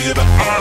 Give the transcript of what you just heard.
here, but